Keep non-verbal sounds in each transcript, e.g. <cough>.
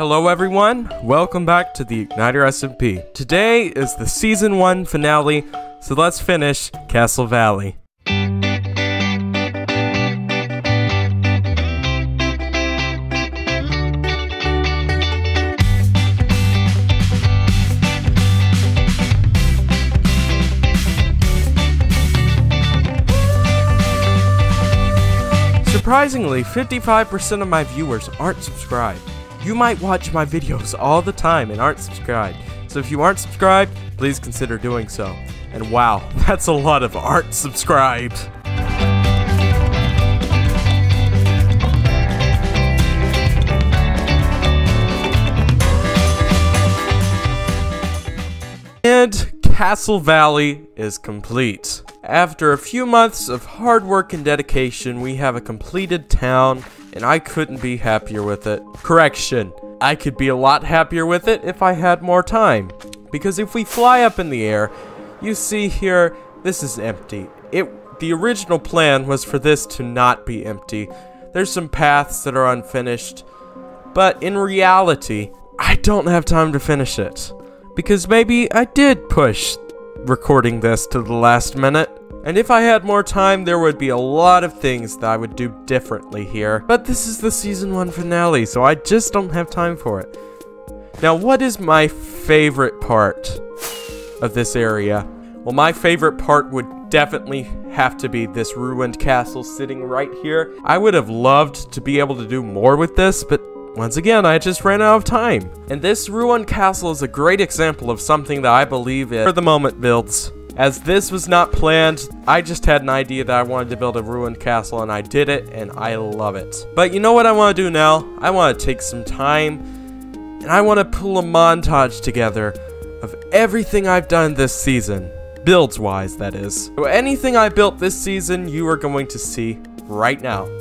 Hello everyone, welcome back to the Ignitor SMP. Today is the season 1 finale, so let's finish Castle Valley. Surprisingly, 55% of my viewers aren't subscribed. You might watch my videos all the time and aren't subscribed. So if you aren't subscribed, please consider doing so. And wow, <laughs> that's a lot of aren't subscribed. And Castle Valley is complete. After a few months of hard work and dedication, we have a completed town, and I couldn't be happier with it. Correction, I could be a lot happier with it if I had more time. Because if we fly up in the air, you see here, this is empty. It, the original plan was for this to not be empty. There's some paths that are unfinished, but in reality, I don't have time to finish it. Because maybe I did push recording this to the last minute. And if I had more time, there would be a lot of things that I would do differently here. But this is the season 1 finale, so I just don't have time for it. Now, what is my favorite part of this area? Well, my favorite part would definitely have to be this ruined castle sitting right here. I would have loved to be able to do more with this, but once again, I just ran out of time. And this ruined castle is a great example of something that I believe in for the moment builds. As this was not planned, I just had an idea that I wanted to build a ruined castle and I did it and I love it. But you know what I want to do now? I want to take some time and I want to pull a montage together of everything I've done this season. Builds wise, that is. So anything I built this season, you are going to see right now.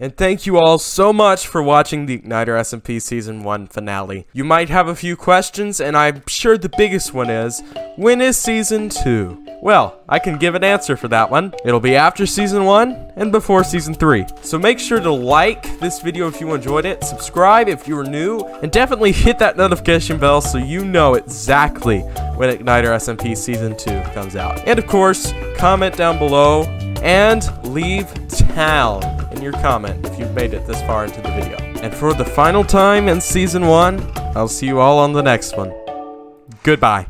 And thank you all so much for watching the Ignitor SMP Season 1 finale. You might have a few questions, and I'm sure the biggest one is, when is Season 2? Well, I can give an answer for that one. It'll be after Season 1 and before Season 3. So make sure to like this video if you enjoyed it, subscribe if you are new, and definitely hit that notification bell so you know exactly when Ignitor SMP Season 2 comes out. And of course, comment down below and leave town your comment if you've made it this far into the video. And for the final time in Season 1, I'll see you all on the next one. Goodbye.